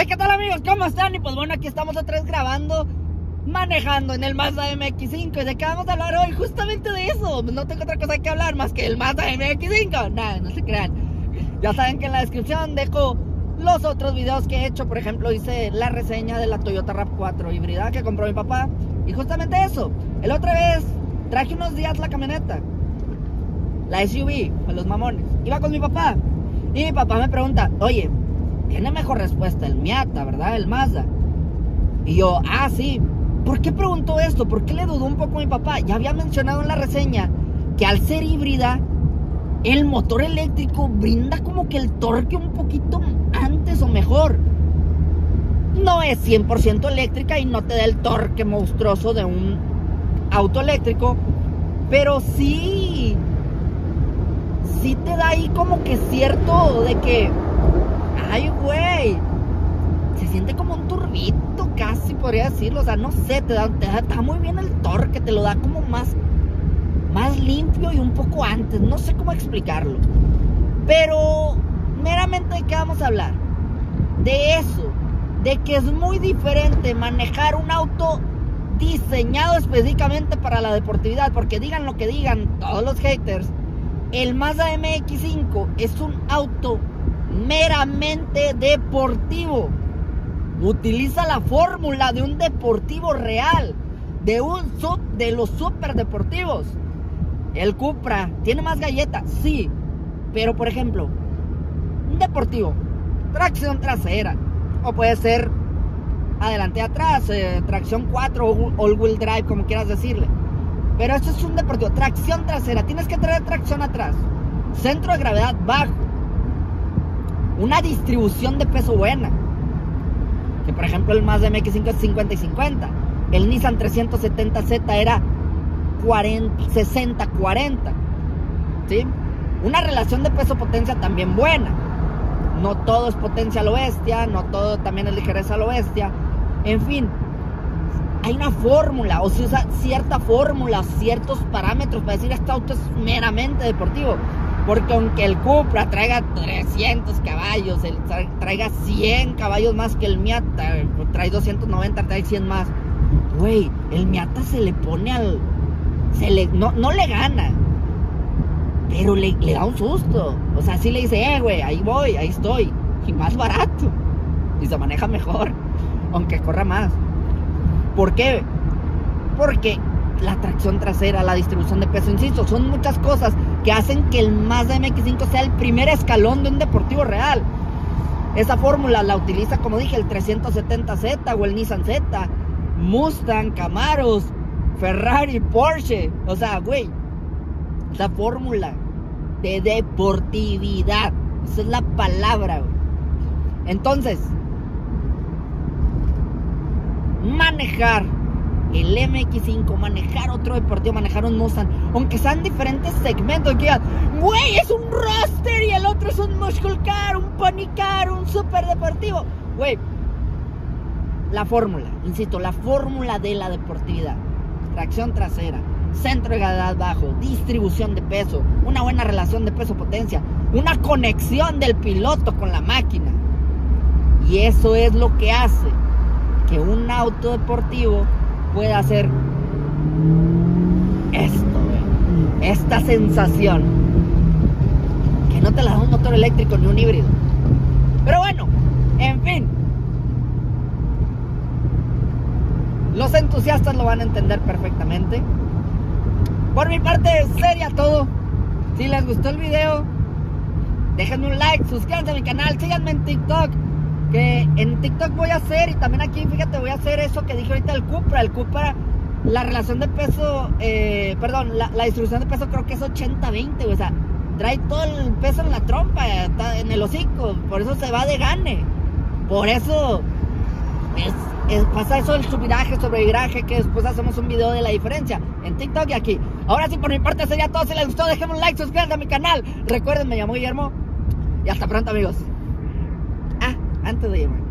Hey, ¿qué tal amigos? ¿Cómo están? Y pues bueno, aquí estamos otra vez grabando, manejando en el Mazda MX5. ¿Y de qué vamos a hablar hoy? Justamente de eso. No tengo otra cosa que hablar más que el Mazda MX5. Nada, no se crean. Ya saben que en la descripción dejo los otros videos que he hecho. Por ejemplo, hice la reseña de la Toyota RAV4 híbrida que compró mi papá. Y justamente eso. El otra vez traje unos días la camioneta. La SUV, a los mamones. Iba con mi papá. Y mi papá me pregunta, oye, tiene mejor respuesta el Miata, ¿verdad? El Mazda. Y yo, ah, sí. ¿Por qué preguntó esto? ¿Por qué le dudó un poco a mi papá? Ya había mencionado en la reseña que al ser híbrida, el motor eléctrico brinda como que el torque un poquito antes o mejor. No es 100% eléctrica y no te da el torque monstruoso de un auto eléctrico, pero sí, sí te da ahí como que cierto de que ay, güey, se siente como un turbito casi, podría decirlo. O sea, no sé, te da, te da, muy bien el torque, te lo da como más, más limpio y un poco antes. No sé cómo explicarlo. Pero, meramente, ¿de qué vamos a hablar? De eso, de que es muy diferente manejar un auto diseñado específicamente para la deportividad. Porque digan lo que digan todos los haters, el Mazda MX5 es un auto meramente deportivo. Utiliza la fórmula de un deportivo real, de un sub de los super deportivos. El Cupra tiene más galletas, sí, pero por ejemplo, un deportivo, tracción trasera, o puede ser adelante atrás, eh, tracción 4 o all-wheel drive, como quieras decirle. Pero esto es un deportivo, tracción trasera, tienes que traer tracción atrás, centro de gravedad bajo, una distribución de peso buena. Que por ejemplo el Mazda MX5 es 50 y 50. El Nissan 370Z era 60-40. ¿Sí? Una relación de peso-potencia también buena. No todo es potencia a lo bestia, no todo también es ligereza a lo bestia. En fin, hay una fórmula, o se usa cierta fórmula, ciertos parámetros para decir este auto es meramente deportivo. Porque aunque el Cupra traiga 300 caballos, traiga 100 caballos más que el Miata, trae 290, trae 100 más. Güey, el Miata se le pone al... Se le, no, no le gana. Pero le, le da un susto. O sea, sí le dice, eh, güey, ahí voy, ahí estoy. Y más barato. Y se maneja mejor. Aunque corra más. ¿Por qué? Porque la tracción trasera, la distribución de peso, insisto, son muchas cosas que hacen que el Mazda MX5 sea el primer escalón de un deportivo real. Esa fórmula la utiliza, como dije, el 370Z o el Nissan Z, Mustang, Camaros, Ferrari, Porsche. O sea, güey, esa fórmula de deportividad. Esa es la palabra, güey. Entonces, manejar el MX5, manejar otro deportivo, manejar un Mustang, aunque sean diferentes segmentos, que güey, es un roster y el otro es un muscle un pony car, un super deportivo. Güey, la fórmula, insisto, la fórmula de la deportividad. Tracción trasera, centro de gravedad bajo, distribución de peso, una buena relación de peso-potencia, una conexión del piloto con la máquina. Y eso es lo que hace que un auto deportivo puede hacer esto, esta sensación que no te la da un motor eléctrico ni un híbrido. Pero bueno, en fin. Los entusiastas lo van a entender perfectamente. Por mi parte, sería todo. Si les gustó el video, déjenme un like, suscríbanse a mi canal, síganme en TikTok que en TikTok voy a hacer y también aquí, fíjate, voy a hacer eso que dije ahorita el Cupra. El Cupra, la relación de peso, eh, perdón, la, distribución de peso creo que es 80-20, o sea, trae todo el peso en la trompa, en el hocico, por eso se va de gane. Por eso es, pasa eso del subiraje, sobreviraje, que después hacemos un video de la diferencia en TikTok y aquí. Ahora sí, por mi parte sería todo. Si les gustó, déjenme un like, suscríbanse a mi canal. Recuerden, me llamo Guillermo y hasta pronto, amigos antes de irme.